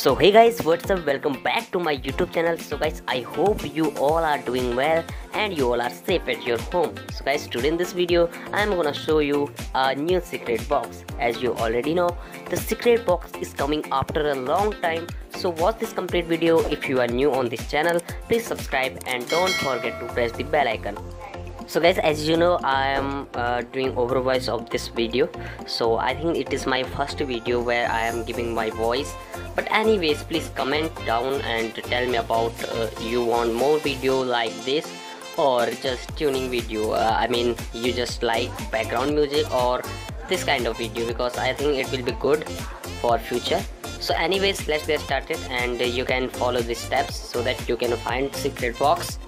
so hey guys what's up? Welcome back to my youtube channel. So guys i hope you all are doing well and you all are safe at your home. So guys today in this video i'm gonna show you a new secret box. As you already know the secret box is coming after a long time. So watch this complete video. If you are new on this channel please subscribe and don't forget to press the bell icon so guys as you know i am uh, doing overvoice of this video. So i think it is my first video where i am giving my voice. But anyways please comment down and tell me about uh, you want more video like this or just tuning video. Uh, i mean you just like background music or this kind of video because i think it will be good for future. So anyways let's get started and you can follow the steps so that you can find secret box